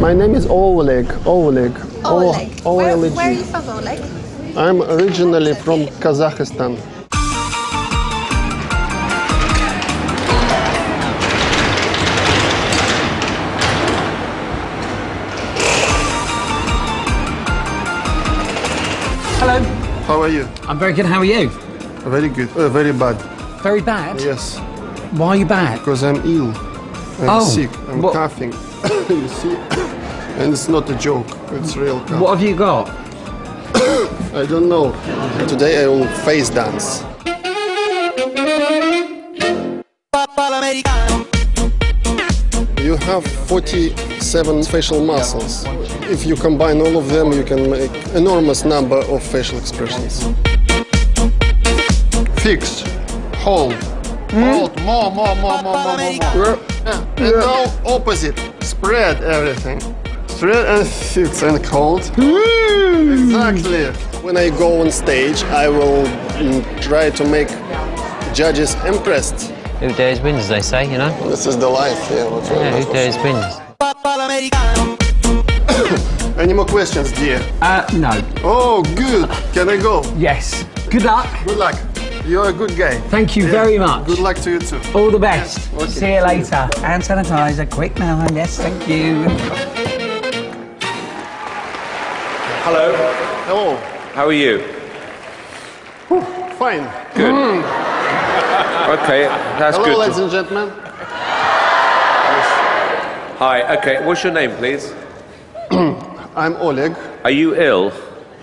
My name is Oleg. Oleg. O- Oleg. Where, O-L-E-G. where are you from, Oleg? I'm originally from Kazakhstan. Hello. How are you? I'm very good. How are you? Very good. Uh, very bad. Very bad. Yes. Why are you bad? Because I'm ill. I'm Oh, sick. I'm what- coughing. you see? And it's not a joke. It's real cough. What have you got? I don't know. Today I will face dance. You have 47 facial muscles. If you combine all of them, you can make enormous number of facial expressions. Fix, hold, hmm? hold, more, more, more, more, more, more, more. Yeah. And now opposite, spread everything. Spread and fix and cold. Exactly. When I go on stage, I will mm, try to make judges impressed. Who dares wins, they say, you know? This is the life here. what we're Yeah, who supposed dares wins. Any more questions, dear? Uh, no. Oh, good. Can I go? Yes. Good luck. Good luck. You're a good guy. Thank you very much. Good luck to you too. All the best. Okay. See you later. And sanitizer, quick now. Yes, thank you. Hello, Hello. how are you? Fine. Good. Hmm. okay, that's Hello, good. ladies and gentlemen. Hi, okay, what's your name, please? I'm Oleg. Are you ill?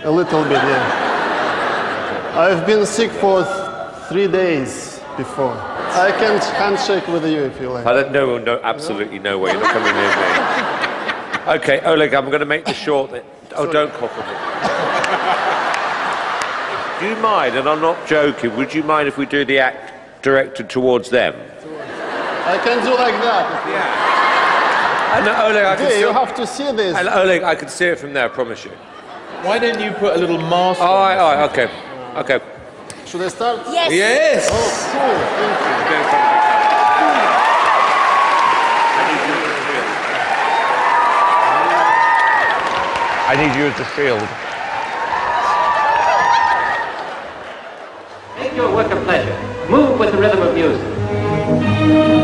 A little bit, yeah. I've been sick for th- three days before. I can handshake with you if you like. I don't know, no, absolutely no way. You're not coming near me. Okay, Oleg, I'm going to make this short. That, Oh, don't cough at me. Do you mind, and I'm not joking, would you mind if we do the act directed towards them? I can do like that. No, uh, Oleg, I can Hey, see you have to see this. And Oleg, I can see it from there, I promise you. Why don't you put a little mask All on? right, all right, okay. Okay. Should I start? Yes. Yes! Oh, cool. Thank you. I need you as the shield. Make your work a pleasure. Move with the rhythm of music.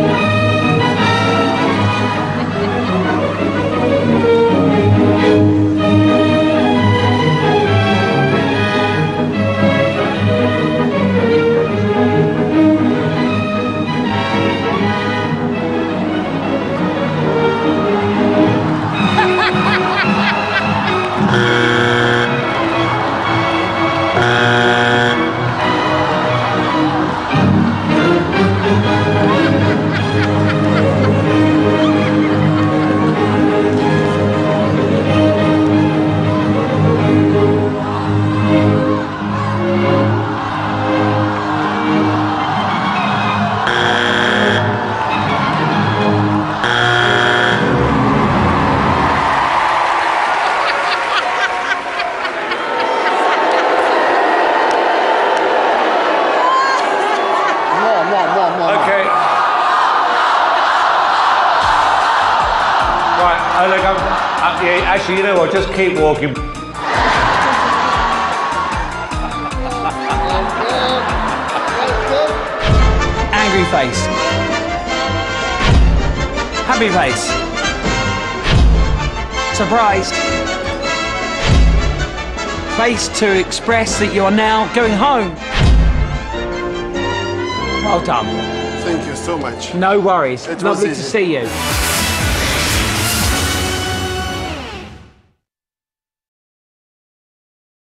I'm, yeah, actually, you know what? Just keep walking. Angry face. Happy face. Surprised. Face to express that you are now going home. Well done. Thank you so much. No worries. It Lovely to see you.